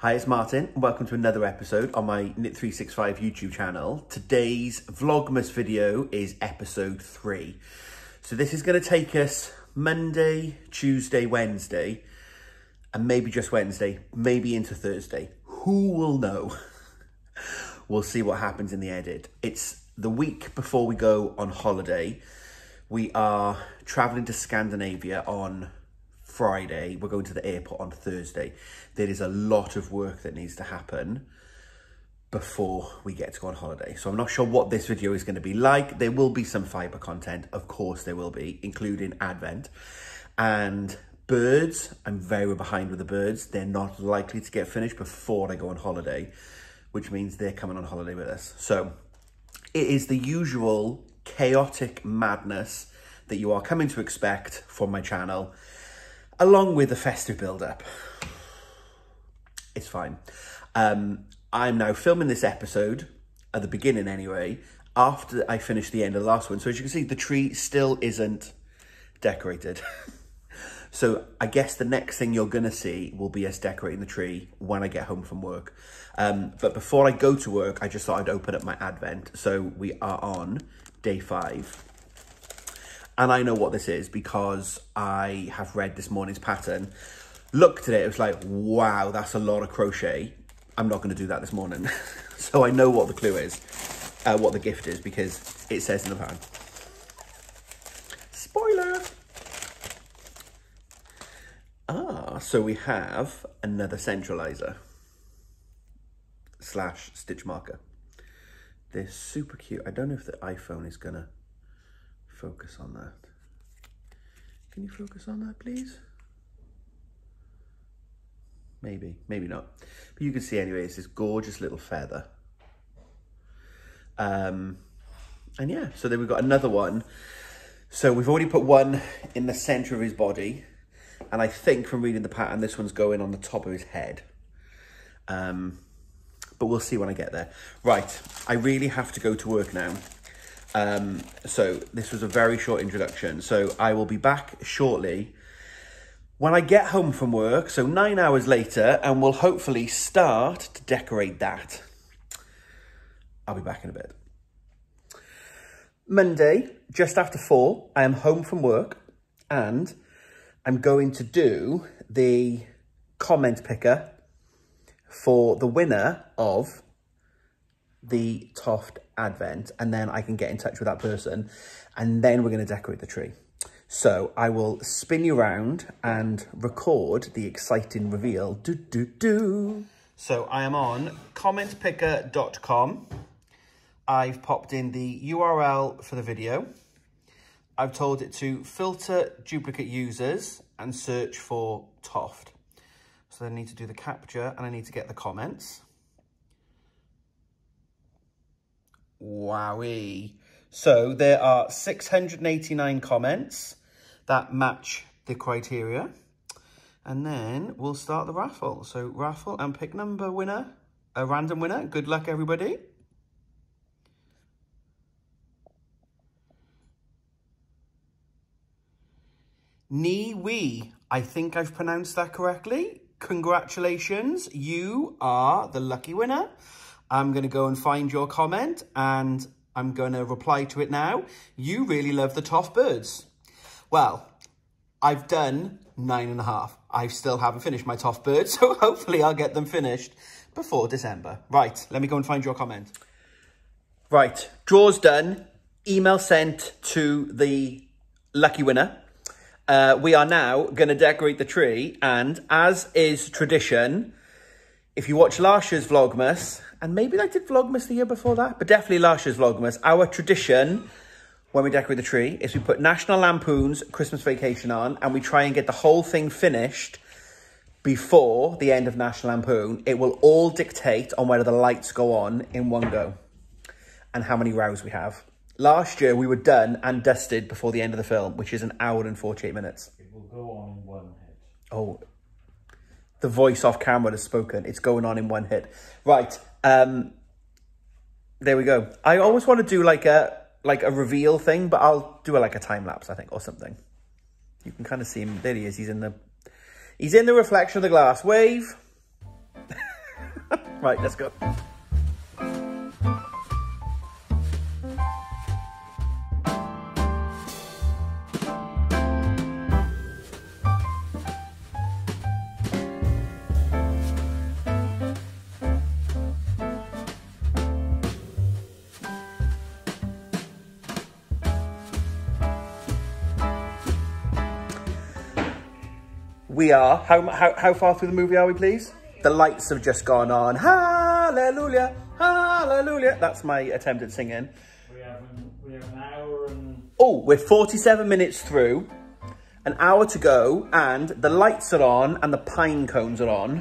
Hi, it's Martin, welcome to another episode on my Knit365 YouTube channel. Today's Vlogmas video is episode three. So this is going to take us Monday, Tuesday, Wednesday, and maybe just Wednesday, maybe into Thursday. Who will know? we'll see what happens in the edit. It's the week before we go on holiday. We are traveling to Scandinavia on Friday. We're going to the airport on Thursday. There is a lot of work that needs to happen before we get to go on holiday. So I'm not sure what this video is going to be like. There will be some fibre content. Of course there will be, including Advent. And birds, I'm very behind with the birds. They're not likely to get finished before I go on holiday, which means they're coming on holiday with us. So it is the usual chaotic madness that you are coming to expect from my channel along with the festive build-up. It's fine. Um, I'm now filming this episode, at the beginning anyway, after I finish the end of the last one. So as you can see, the tree still isn't decorated. so I guess the next thing you're going to see will be us decorating the tree when I get home from work. Um, but before I go to work, I just thought I'd open up my Advent. So we are on day five. And I know what this is because I have read this morning's pattern, looked at it, it was like, wow, that's a lot of crochet. I'm not going to do that this morning. so I know what the clue is, uh, what the gift is, because it says in the pattern. Spoiler! Ah, so we have another centralizer slash stitch marker. They're super cute. I don't know if the iPhone is going to focus on that. Can you focus on that, please? Maybe, maybe not. But you can see anyway, it's this gorgeous little feather. Um, and yeah, so then we've got another one. So we've already put one in the center of his body. And I think from reading the pattern, this one's going on the top of his head. Um, but we'll see when I get there. Right, I really have to go to work now. Um, so this was a very short introduction. So I will be back shortly when I get home from work, so nine hours later, and we'll hopefully start to decorate that. I'll be back in a bit. Monday, just after four, I am home from work and I'm going to do the comment picker for the winner of the Toft Advent and then I can get in touch with that person and then we're going to decorate the tree. So I will spin you around and record the exciting reveal. Do, do, do. So I am on commentpicker.com. I've popped in the URL for the video. I've told it to filter duplicate users and search for Toft. So I need to do the capture and I need to get the comments. Wowee. So there are 689 comments that match the criteria. And then we'll start the raffle. So raffle and pick number winner, a random winner. Good luck, everybody. Ni Wee. I think I've pronounced that correctly. Congratulations. You are the lucky winner. I'm going to go and find your comment and I'm going to reply to it now. You really love the Toft birds. Well, I've done nine and a half. I still haven't finished my Toft birds, so hopefully I'll get them finished before December. Right, let me go and find your comment. Right, draw's done. Email sent to the lucky winner. Uh, we are now going to decorate the tree and as is tradition, if you watch last year's Vlogmas, and maybe I did Vlogmas the year before that, but definitely last year's Vlogmas, our tradition when we decorate the tree is we put National Lampoon's Christmas Vacation on and we try and get the whole thing finished before the end of National Lampoon. It will all dictate on whether the lights go on in one go and how many rows we have. Last year, we were done and dusted before the end of the film, which is an hour and 48 minutes. It will go on in one hit. Oh, the voice off camera has spoken. It's going on in one hit. Right. Um, there we go. I always want to do like a like a reveal thing, but I'll do a, like a time lapse, I think, or something. You can kind of see him. There he is. He's in the he's in the reflection of the glass. Wave. Right, let's go. We are. How, how, how far through the movie are we, please? The lights have just gone on. Hallelujah, hallelujah. That's my attempt at singing. We have an, we have an hour and Oh, we're 47 minutes through, an hour to go, and the lights are on and the pine cones are on.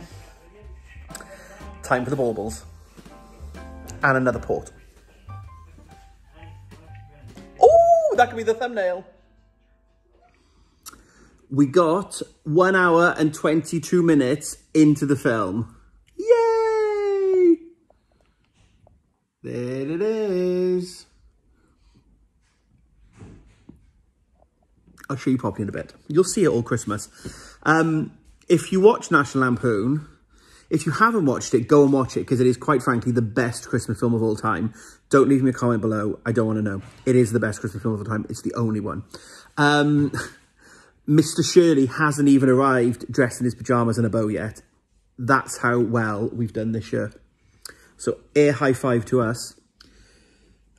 Time for the baubles. And another port. Oh, that could be the thumbnail. We got one hour and 22 minutes into the film. Yay! There it is. I'll show you properly in a bit. You'll see it all Christmas. Um, if you watch National Lampoon, if you haven't watched it, go and watch it because it is quite frankly the best Christmas film of all time. Don't leave me a comment below. I don't want to know. It is the best Christmas film of all time. It's the only one. Um, Mr. Shirley hasn't even arrived dressed in his pajamas and a bow yet. That's how well we've done this year. So air high five to us.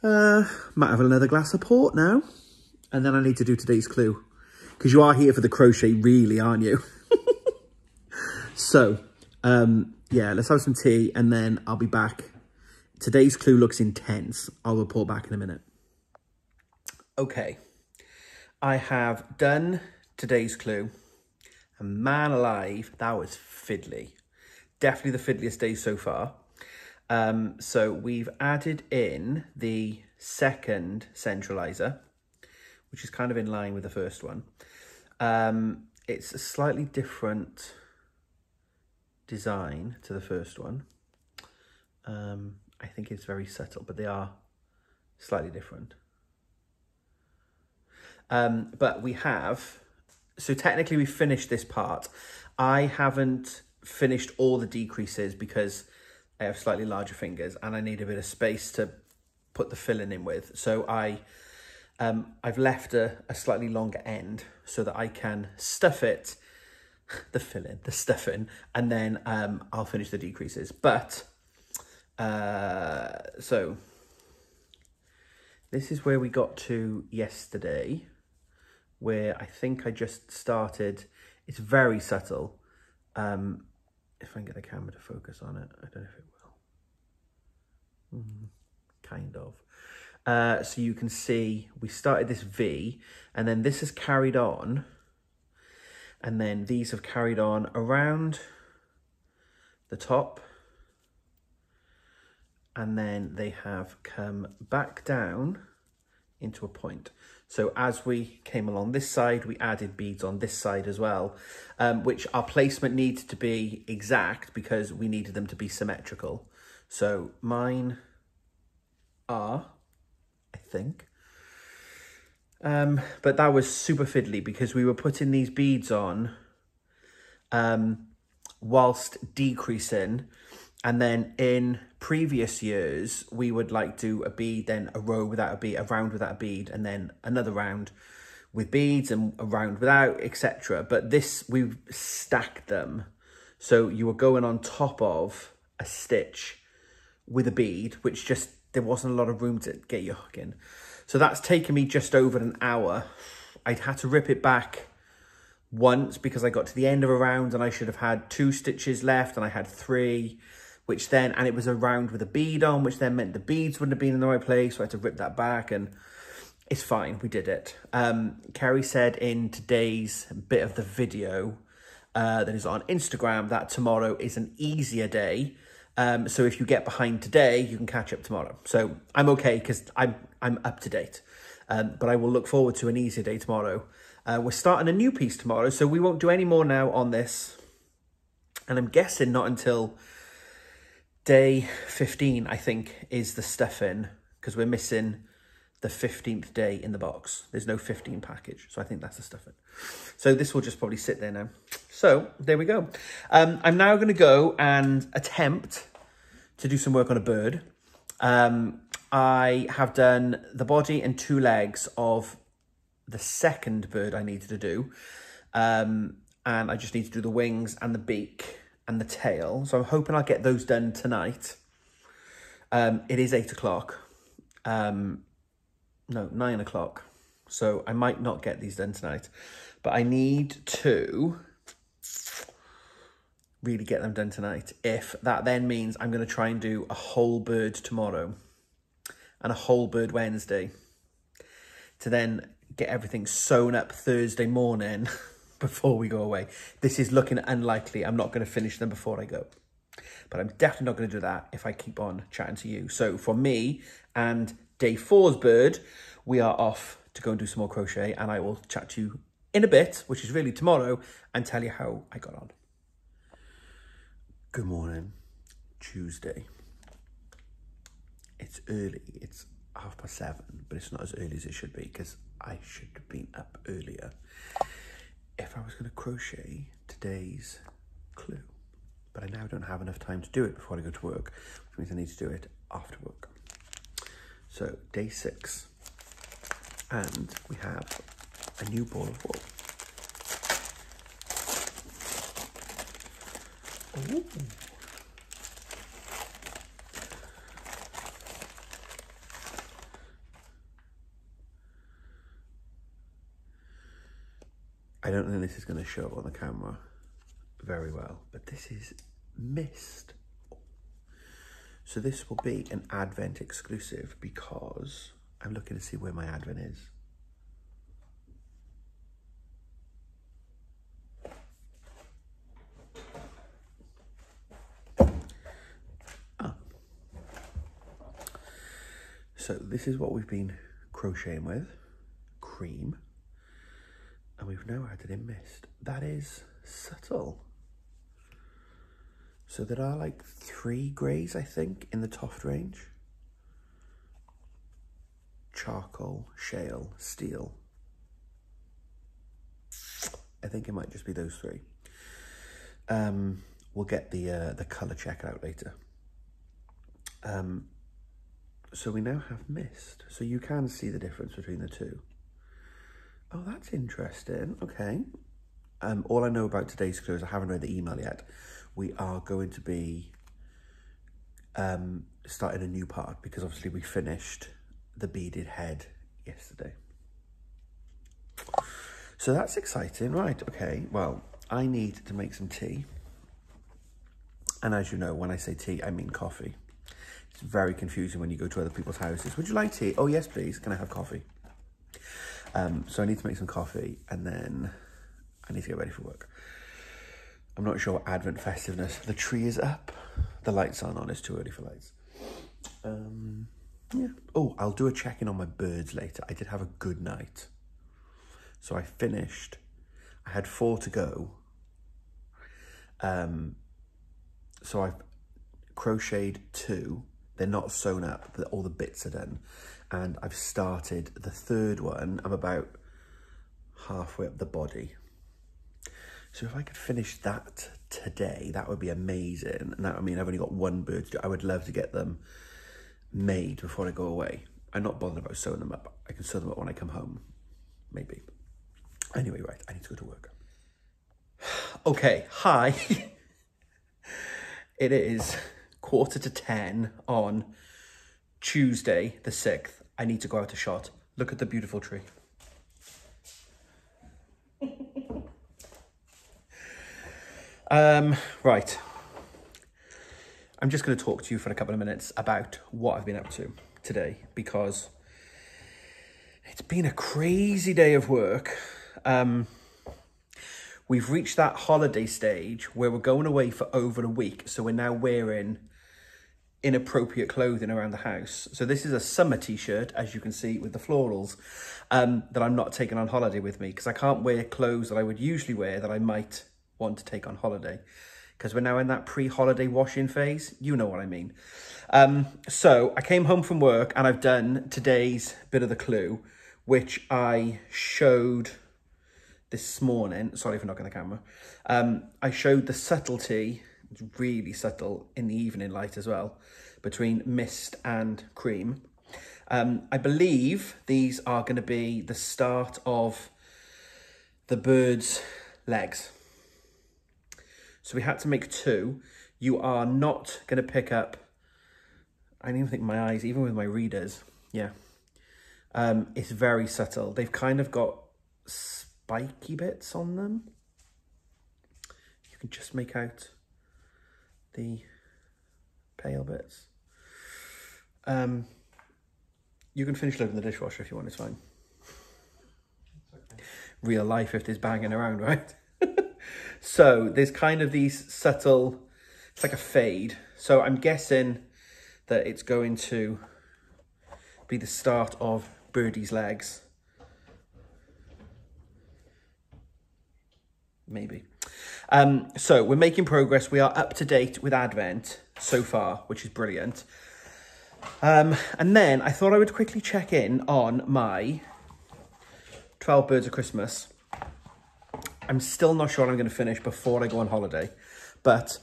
Uh, might have another glass of port now. And then I need to do today's clue. Because you are here for the crochet, really, aren't you? so, um, yeah, let's have some tea and then I'll be back. Today's clue looks intense. I'll report back in a minute. Okay. I have done today's clue. And man alive, that was fiddly. Definitely the fiddliest day so far. Um, so we've added in the second centralizer which is kind of in line with the first one. Um, it's a slightly different design to the first one. Um, I think it's very subtle, but they are slightly different. Um, but we have, so technically we finished this part. I haven't finished all the decreases because I have slightly larger fingers and I need a bit of space to put the filling in with. So I um, I've left a, a slightly longer end so that I can stuff it, the filling, the stuffing, and then um, I'll finish the decreases. But, uh, so, this is where we got to yesterday, where I think I just started, it's very subtle. Um, if I can get the camera to focus on it, I don't know if it will. Mm, kind of. Uh, so you can see we started this V and then this has carried on and then these have carried on around the top and then they have come back down into a point. So as we came along this side, we added beads on this side as well, um, which our placement needed to be exact because we needed them to be symmetrical. So mine are I think. Um, but that was super fiddly because we were putting these beads on um, whilst decreasing. And then in previous years, we would like do a bead, then a row without a bead, a round without a bead, and then another round with beads and a round without, etc. But this, we've stacked them. So you were going on top of a stitch with a bead, which just there wasn't a lot of room to get your hook in. So that's taken me just over an hour. I'd had to rip it back once because I got to the end of a round and I should have had two stitches left and I had three, which then, and it was a round with a bead on, which then meant the beads wouldn't have been in the right place. So I had to rip that back and it's fine. We did it. Um, Kerry said in today's bit of the video uh, that is on Instagram that tomorrow is an easier day um, so if you get behind today, you can catch up tomorrow. So I'm okay because I'm I'm up to date. Um, but I will look forward to an easier day tomorrow. Uh, we're starting a new piece tomorrow, so we won't do any more now on this. And I'm guessing not until day 15, I think, is the stuffing, because we're missing the 15th day in the box. There's no 15 package, so I think that's the stuffing. So this will just probably sit there now. So there we go. Um, I'm now going to go and attempt to do some work on a bird. Um, I have done the body and two legs of the second bird I needed to do. Um, and I just need to do the wings and the beak and the tail. So I'm hoping I'll get those done tonight. Um, it is eight o'clock. Um, no, nine o'clock. So I might not get these done tonight, but I need to really get them done tonight. If that then means I'm going to try and do a whole bird tomorrow and a whole bird Wednesday to then get everything sewn up Thursday morning before we go away. This is looking unlikely. I'm not going to finish them before I go. But I'm definitely not going to do that if I keep on chatting to you. So for me and day four's bird, we are off to go and do some more crochet and I will chat to you in a bit, which is really tomorrow, and tell you how I got on. Good morning, Tuesday. It's early, it's half past seven, but it's not as early as it should be because I should have been up earlier if I was going to crochet today's clue. But I now don't have enough time to do it before I go to work, which means I need to do it after work. So, day six, and we have a new ball of wool. Ooh. I don't think this is going to show up on the camera very well, but this is mist. So this will be an Advent exclusive because I'm looking to see where my Advent is. Ah. So this is what we've been crocheting with, cream, and we've now added in mist. That is subtle. So there are like three greys, I think, in the Toft range. Charcoal, shale, steel. I think it might just be those three. Um, we'll get the uh, the colour check out later. Um, so we now have mist. So you can see the difference between the two. Oh, that's interesting. Okay. Um, all I know about today's is I haven't read the email yet. We are going to be um, starting a new part because obviously we finished the beaded head yesterday. So that's exciting. Right, okay. Well, I need to make some tea. And as you know, when I say tea, I mean coffee. It's very confusing when you go to other people's houses. Would you like tea? Oh, yes, please. Can I have coffee? Um, so I need to make some coffee and then I need to get ready for work. I'm not sure Advent festiveness. The tree is up. The lights aren't on. It's too early for lights. Um, yeah. Oh, I'll do a check-in on my birds later. I did have a good night. So I finished. I had four to go. Um, so I've crocheted two. They're not sewn up. But all the bits are done. And I've started the third one. I'm about halfway up the body. So if I could finish that today, that would be amazing. And that, I mean, I've only got one bird to do. I would love to get them made before I go away. I'm not bothered about sewing them up. I can sew them up when I come home, maybe. Anyway, right, I need to go to work. Okay, hi. it is quarter to 10 on Tuesday, the 6th. I need to go out a shot. Look at the beautiful tree. Um, right. I'm just going to talk to you for a couple of minutes about what I've been up to today because it's been a crazy day of work. Um, we've reached that holiday stage where we're going away for over a week. So we're now wearing inappropriate clothing around the house. So this is a summer t-shirt, as you can see, with the florals um, that I'm not taking on holiday with me because I can't wear clothes that I would usually wear that I might want to take on holiday because we're now in that pre-holiday washing phase. You know what I mean. Um, so I came home from work and I've done today's bit of the clue, which I showed this morning. Sorry for knocking the camera. Um, I showed the subtlety It's really subtle in the evening light as well, between mist and cream. Um, I believe these are going to be the start of the bird's legs. So we had to make two. You are not going to pick up, I don't even think my eyes, even with my readers, yeah. Um, it's very subtle. They've kind of got spiky bits on them. You can just make out the pale bits. Um, you can finish loading the dishwasher if you want, it's fine. Real life if there's banging around, right? so there's kind of these subtle, it's like a fade. So I'm guessing that it's going to be the start of Birdie's legs. Maybe. Um, so we're making progress. We are up to date with Advent so far, which is brilliant. Um, and then I thought I would quickly check in on my 12 Birds of Christmas. I'm still not sure I'm going to finish before I go on holiday, but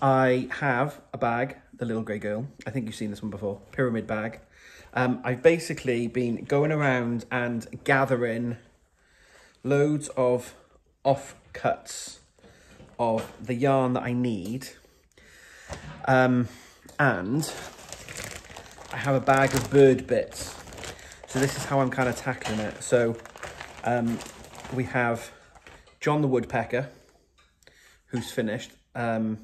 I have a bag, the little grey girl. I think you've seen this one before, pyramid bag. Um, I've basically been going around and gathering loads of offcuts of the yarn that I need. Um, and I have a bag of bird bits. So this is how I'm kind of tackling it. So um, we have John the Woodpecker, who's finished. Um,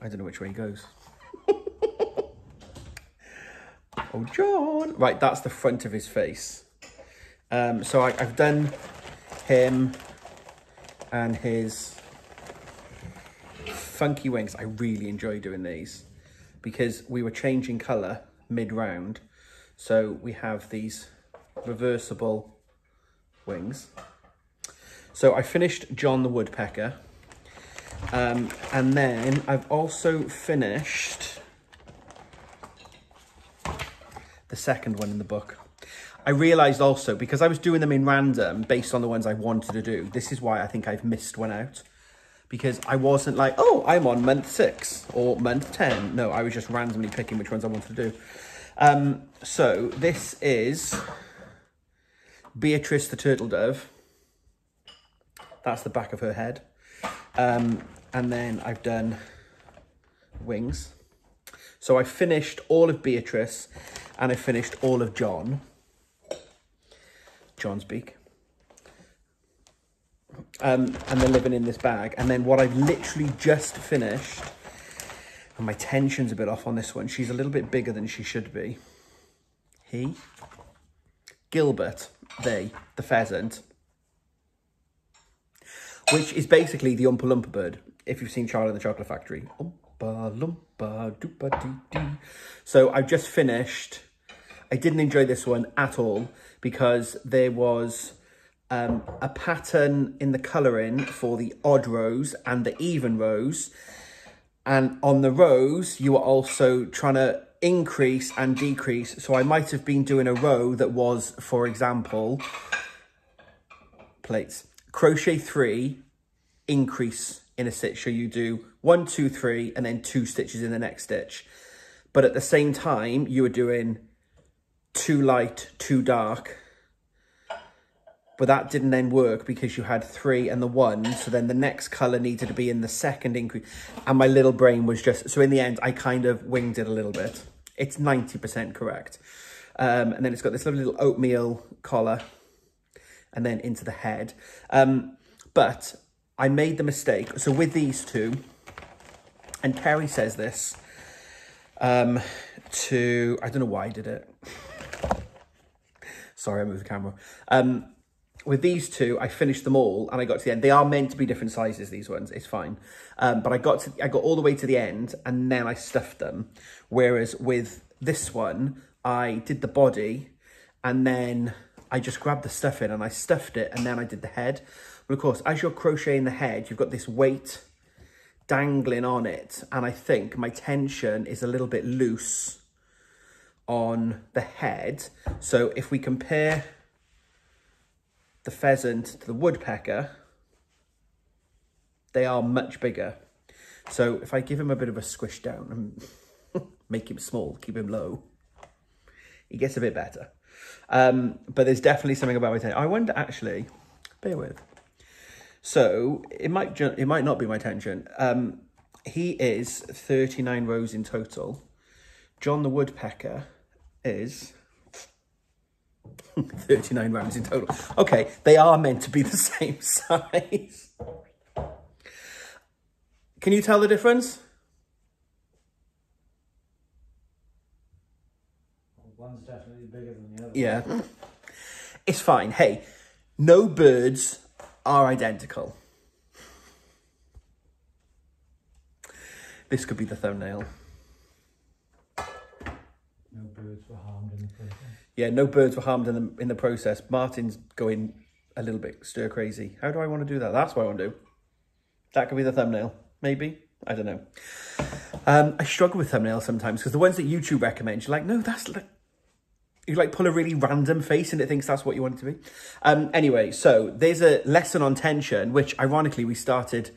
I don't know which way he goes. oh, John. Right, that's the front of his face. Um, so I, I've done him and his funky wings. I really enjoy doing these because we were changing colour mid-round. So we have these reversible wings. So I finished John the Woodpecker. Um, and then I've also finished the second one in the book. I realised also, because I was doing them in random based on the ones I wanted to do, this is why I think I've missed one out because I wasn't like, oh, I'm on month six or month 10. No, I was just randomly picking which ones I wanted to do. Um, so this is Beatrice the Turtle Dove. That's the back of her head. Um, and then I've done wings. So I finished all of Beatrice and I finished all of John. John's beak um, and they're living in this bag. And then what I've literally just finished, and my tension's a bit off on this one. She's a little bit bigger than she should be. He, Gilbert, they, the pheasant, which is basically the Oompa Loompa bird, if you've seen Charlie in the Chocolate Factory. Oompa Loompa Doopa Dee Dee. So I've just finished. I didn't enjoy this one at all because there was um, a pattern in the colouring for the odd rows and the even rows. And on the rows, you were also trying to increase and decrease. So I might have been doing a row that was, for example, plates. Crochet three, increase in a stitch. So you do one, two, three, and then two stitches in the next stitch. But at the same time, you were doing two light, two dark, but that didn't then work because you had three and the one. So then the next color needed to be in the second increase. And my little brain was just, so in the end, I kind of winged it a little bit. It's 90% correct. Um, and then it's got this lovely little oatmeal collar and then into the head. Um, but I made the mistake. So with these two, and Kerry says this um, to, I don't know why I did it. Sorry, I moved the camera. Um, with these two, I finished them all and I got to the end. They are meant to be different sizes, these ones, it's fine. Um, but I got to, I got all the way to the end and then I stuffed them. Whereas with this one, I did the body and then I just grabbed the stuff in and I stuffed it and then I did the head. But of course, as you're crocheting the head, you've got this weight dangling on it. And I think my tension is a little bit loose on the head. So if we compare the pheasant to the woodpecker, They are much bigger. So if I give him a bit of a squish down and make him small, keep him low, he gets a bit better. Um, but there's definitely something about my tension. I wonder actually, bear with. So it might it might not be my tension. Um, he is 39 rows in total. John the Woodpecker is 39 rounds in total. Okay, they are meant to be the same size. Can you tell the difference? One's definitely bigger than the other. Yeah. It's fine. Hey, no birds are identical. This could be the thumbnail. No birds were harmed in the process. Yeah, no birds were harmed in the in the process. Martin's going a little bit stir crazy. How do I want to do that? That's what I want to do. That could be the thumbnail, maybe. I don't know. Um, I struggle with thumbnails sometimes because the ones that YouTube recommends, you're like, no, that's like you like pull a really random face and it thinks that's what you want it to be. Um, anyway, so there's a lesson on tension, which ironically we started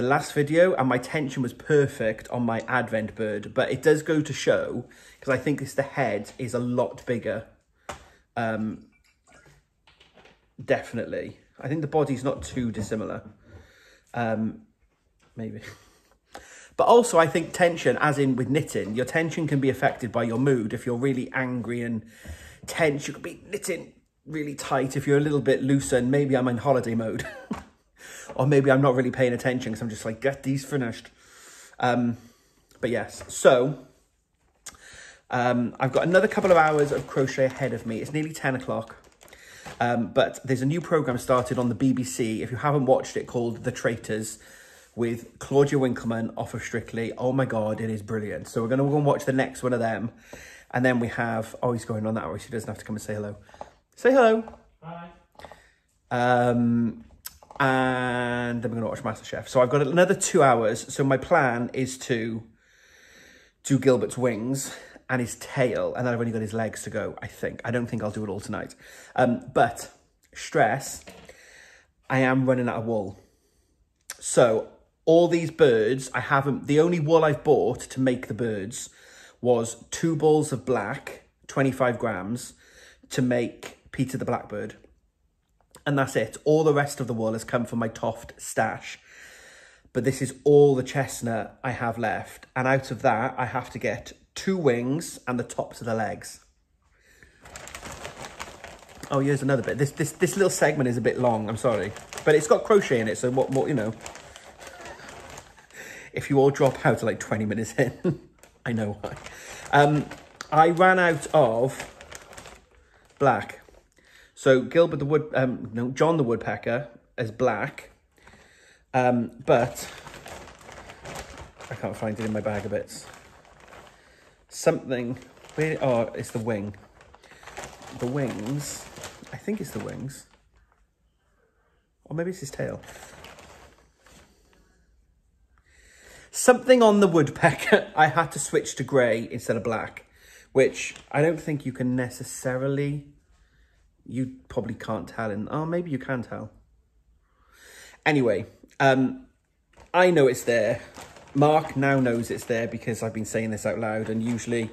the last video and my tension was perfect on my advent bird, but it does go to show, because I think it's the head is a lot bigger. Um, definitely. I think the body's not too dissimilar. Um, maybe. But also, I think tension, as in with knitting, your tension can be affected by your mood. If you're really angry and tense, you could be knitting really tight. If you're a little bit looser, and maybe I'm in holiday mode. or maybe I'm not really paying attention because I'm just like, get these finished. Um, but yes, so um, I've got another couple of hours of crochet ahead of me. It's nearly 10 o'clock. Um, but there's a new program started on the BBC. If you haven't watched it, called The Traitors with Claudia Winkleman off of Strictly. Oh my God, it is brilliant. So we're going to go and watch the next one of them. And then we have, oh, he's going on that way, She doesn't have to come and say hello. Say hello. Hi. Um, and then we're going to watch MasterChef. So I've got another two hours. So my plan is to do Gilbert's wings and his tail. And then I've only got his legs to go, I think. I don't think I'll do it all tonight. Um, but stress, I am running out of wool. So all these birds, I haven't, the only wool I've bought to make the birds was two balls of black, 25 grams, to make Peter the Blackbird. And that's it. All the rest of the wool has come from my Toft stash. But this is all the chestnut I have left. And out of that, I have to get two wings and the tops of the legs. Oh, here's another bit. This this this little segment is a bit long. I'm sorry, but it's got crochet in it. So what what you know? If you all drop out like 20 minutes in, I know why. Um, I ran out of black. So Gilbert the Wood, um, no, John the Woodpecker is black. Um, but I can't find it in my bag of bits. Something, where, oh, it's the wing. The wings, I think it's the wings. Or maybe it's his tail. Something on the woodpecker, I had to switch to grey instead of black, which I don't think you can necessarily, you probably can't tell. And oh, maybe you can tell. Anyway, um, I know it's there. Mark now knows it's there because I've been saying this out loud and usually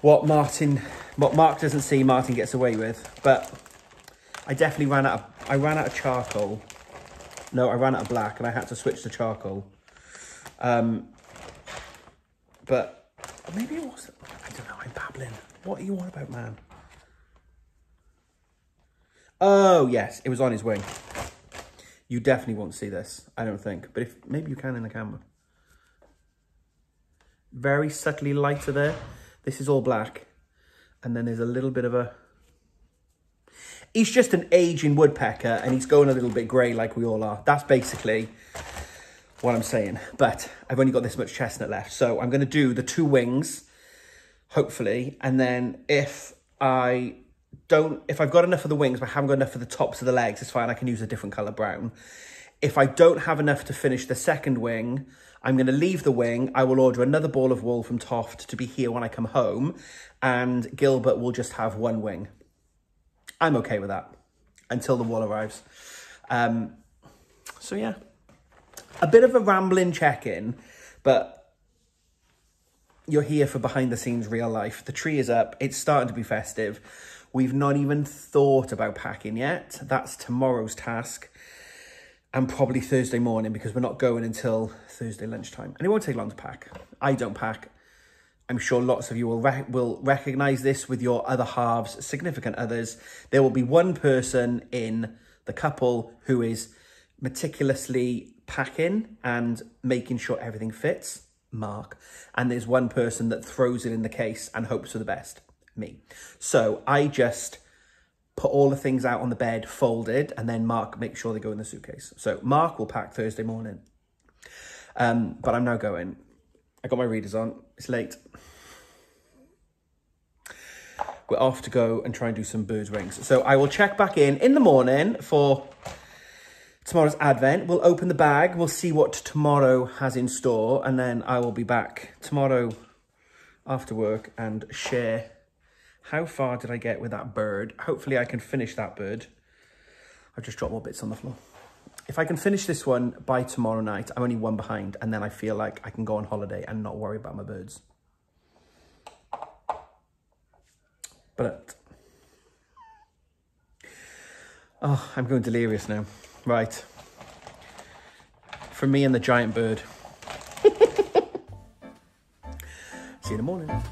what Martin, what Mark doesn't see, Martin gets away with. But I definitely ran out of, I ran out of charcoal. No, I ran out of black and I had to switch to charcoal. Um, but maybe it was, I don't know, I'm babbling. What are you on about, man? Oh, yes, it was on his wing. You definitely won't see this, I don't think. But if maybe you can in the camera. Very subtly lighter there. This is all black. And then there's a little bit of a... He's just an aging woodpecker and he's going a little bit grey like we all are. That's basically what I'm saying. But I've only got this much chestnut left. So I'm going to do the two wings, hopefully. And then if I don't, if I've got enough of the wings, but I haven't got enough for the tops of the legs, it's fine. I can use a different colour brown. If I don't have enough to finish the second wing, I'm going to leave the wing. I will order another ball of wool from Toft to be here when I come home. And Gilbert will just have one wing. I'm okay with that until the wool arrives. Um, so yeah, a bit of a rambling check-in, but you're here for behind the scenes real life. The tree is up. It's starting to be festive. We've not even thought about packing yet. That's tomorrow's task. And probably Thursday morning because we're not going until Thursday lunchtime. And it won't take long to pack. I don't pack. I'm sure lots of you will re will recognize this with your other halves, significant others. There will be one person in the couple who is meticulously packing and making sure everything fits, Mark. And there's one person that throws it in the case and hopes for the best, me. So I just put all the things out on the bed, folded, and then Mark makes sure they go in the suitcase. So Mark will pack Thursday morning. Um, but I'm now going. I got my readers on. It's late. We're off to go and try and do some birds rings. So I will check back in in the morning for tomorrow's advent. We'll open the bag. We'll see what tomorrow has in store. And then I will be back tomorrow after work and share how far did I get with that bird. Hopefully I can finish that bird. I've just dropped more bits on the floor. If I can finish this one by tomorrow night, I'm only one behind. And then I feel like I can go on holiday and not worry about my birds. But, oh, I'm going delirious now. Right. For me and the giant bird. See you in the morning.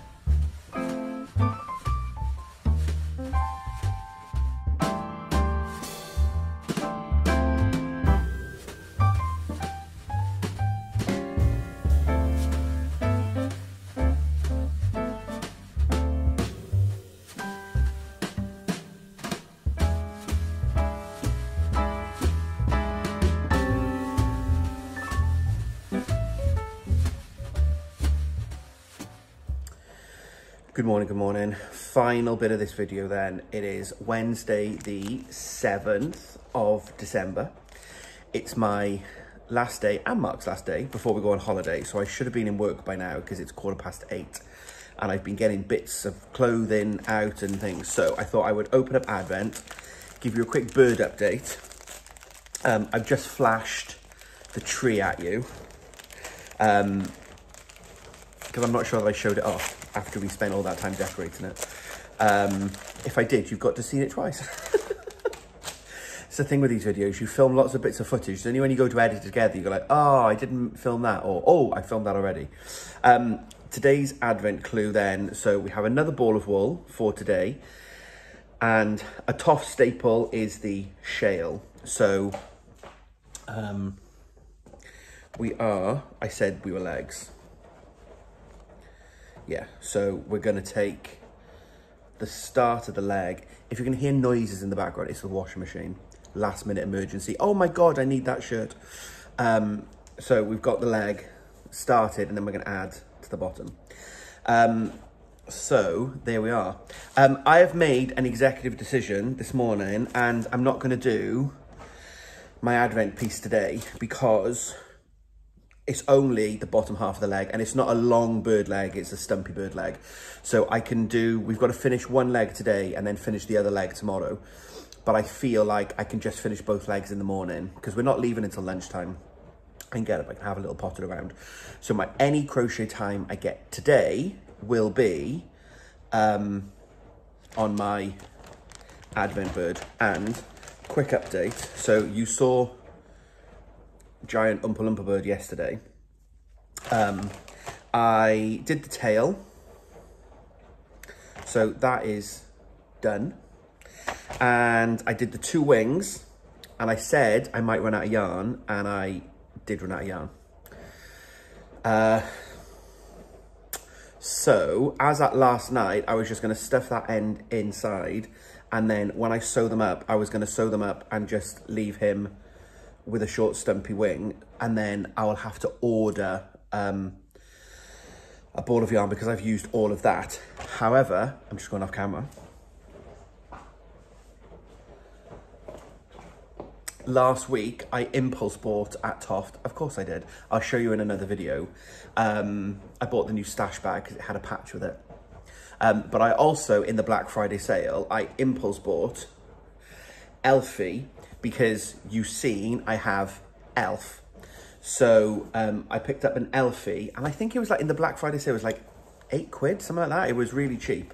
Good morning, good morning. Final bit of this video then. It is Wednesday the 7th of December. It's my last day and Mark's last day before we go on holiday. So I should have been in work by now because it's quarter past eight. And I've been getting bits of clothing out and things. So I thought I would open up Advent, give you a quick bird update. Um, I've just flashed the tree at you. Um, because I'm not sure that I showed it off after we spent all that time decorating it. Um, if I did, you've got to see it twice. it's the thing with these videos, you film lots of bits of footage, then when you go to edit it together, you go like, oh, I didn't film that, or oh, I filmed that already. Um, today's Advent clue then, so we have another ball of wool for today, and a Toft staple is the shale. So um, we are, I said we were legs yeah, so we're going to take the start of the leg. If you can hear noises in the background, it's the washing machine. Last minute emergency. Oh my God, I need that shirt. Um, so we've got the leg started and then we're going to add to the bottom. Um, so there we are. Um, I have made an executive decision this morning and I'm not going to do my Advent piece today because it's only the bottom half of the leg and it's not a long bird leg, it's a stumpy bird leg. So I can do, we've got to finish one leg today and then finish the other leg tomorrow. But I feel like I can just finish both legs in the morning because we're not leaving until lunchtime. I can get up, I can have a little potted around. So my any crochet time I get today will be um, on my Advent bird. And quick update, so you saw giant Oompa Loompa bird yesterday. Um, I did the tail. So that is done. And I did the two wings. And I said I might run out of yarn. And I did run out of yarn. Uh, so, as at last night, I was just going to stuff that end inside. And then when I sew them up, I was going to sew them up and just leave him with a short stumpy wing and then I will have to order um, a ball of yarn because I've used all of that. However, I'm just going off camera. Last week, I impulse bought at Toft. Of course I did. I'll show you in another video. Um, I bought the new stash bag because it had a patch with it. Um, but I also, in the Black Friday sale, I impulse bought Elfie because you've seen I have Elf. So um, I picked up an Elfie, and I think it was like in the Black Friday sale, it was like eight quid, something like that. It was really cheap.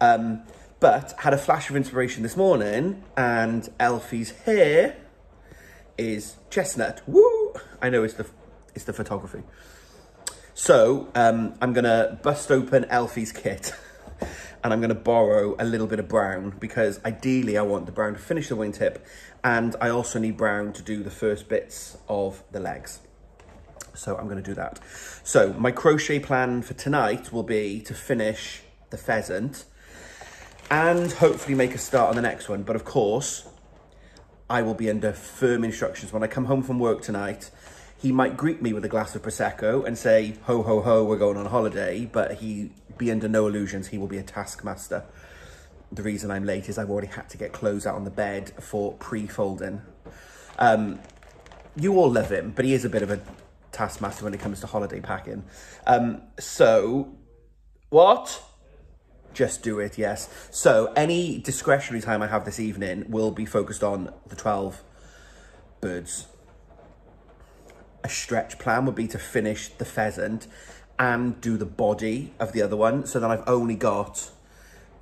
Um, but had a flash of inspiration this morning, and Elfie's hair is chestnut. Woo! I know it's the it's the photography. So um, I'm gonna bust open Elfie's kit. and I'm going to borrow a little bit of brown because ideally I want the brown to finish the wingtip and I also need brown to do the first bits of the legs. So I'm going to do that. So my crochet plan for tonight will be to finish the pheasant and hopefully make a start on the next one. But of course, I will be under firm instructions when I come home from work tonight he might greet me with a glass of Prosecco and say, ho, ho, ho, we're going on holiday, but he be under no illusions, he will be a taskmaster. The reason I'm late is I've already had to get clothes out on the bed for pre-folding. Um, you all love him, but he is a bit of a taskmaster when it comes to holiday packing. Um, so, what? Just do it, yes. So, any discretionary time I have this evening will be focused on the 12 birds a stretch plan would be to finish the pheasant and do the body of the other one. So then I've only got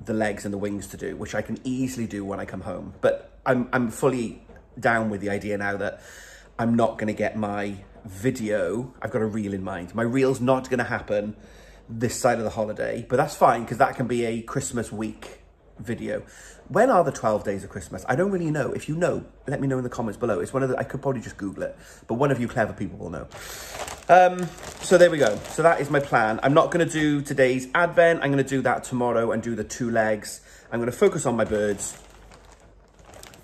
the legs and the wings to do, which I can easily do when I come home. But I'm, I'm fully down with the idea now that I'm not going to get my video. I've got a reel in mind. My reel's not going to happen this side of the holiday, but that's fine because that can be a Christmas week video. When are the 12 days of Christmas? I don't really know. If you know, let me know in the comments below. It's one of the, I could probably just Google it, but one of you clever people will know. Um, so there we go. So that is my plan. I'm not going to do today's Advent. I'm going to do that tomorrow and do the two legs. I'm going to focus on my birds.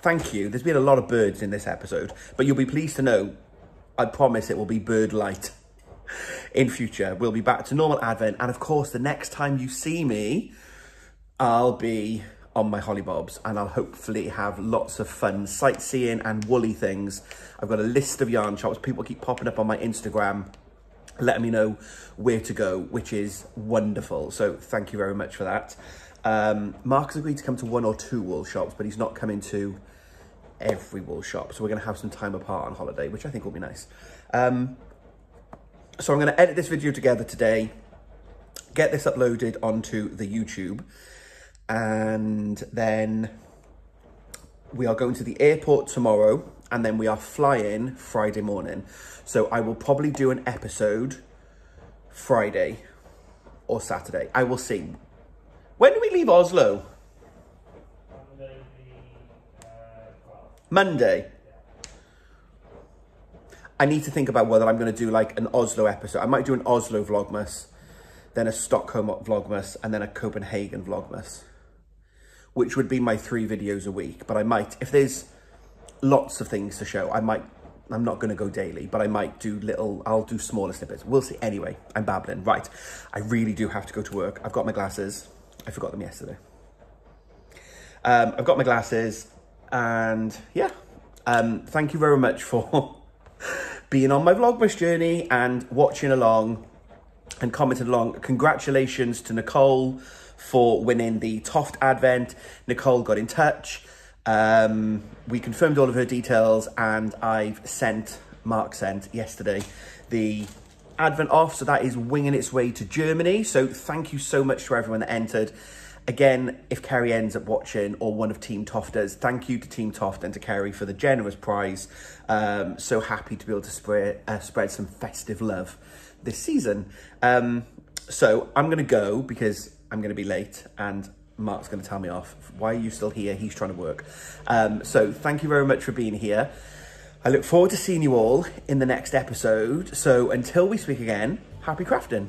Thank you. There's been a lot of birds in this episode, but you'll be pleased to know, I promise it will be bird light in future. We'll be back to normal Advent. And of course, the next time you see me, I'll be on my hollybobs and I'll hopefully have lots of fun sightseeing and woolly things. I've got a list of yarn shops. People keep popping up on my Instagram letting me know where to go, which is wonderful. So thank you very much for that. Um, Mark has agreed to come to one or two wool shops, but he's not coming to every wool shop. So we're going to have some time apart on holiday, which I think will be nice. Um, so I'm going to edit this video together today, get this uploaded onto the YouTube and then we are going to the airport tomorrow and then we are flying Friday morning. So I will probably do an episode Friday or Saturday. I will see. When do we leave Oslo? Monday. Uh, Monday. I need to think about whether I'm going to do like an Oslo episode. I might do an Oslo Vlogmas, then a Stockholm Vlogmas, and then a Copenhagen Vlogmas which would be my three videos a week. But I might, if there's lots of things to show, I might, I'm not going to go daily, but I might do little, I'll do smaller snippets. We'll see. Anyway, I'm babbling. Right, I really do have to go to work. I've got my glasses. I forgot them yesterday. Um, I've got my glasses and yeah, um, thank you very much for being on my Vlogmas journey and watching along and commenting along. Congratulations to Nicole for winning the Toft Advent. Nicole got in touch. Um, we confirmed all of her details and I've sent, Mark sent yesterday, the Advent off. So that is winging its way to Germany. So thank you so much to everyone that entered. Again, if Kerry ends up watching or one of Team Tofters, thank you to Team Toft and to Kerry for the generous prize. Um, so happy to be able to spread, uh, spread some festive love this season. Um, so I'm going to go because I'm going to be late and Mark's going to tell me off. Why are you still here? He's trying to work. Um, so thank you very much for being here. I look forward to seeing you all in the next episode. So until we speak again, happy crafting.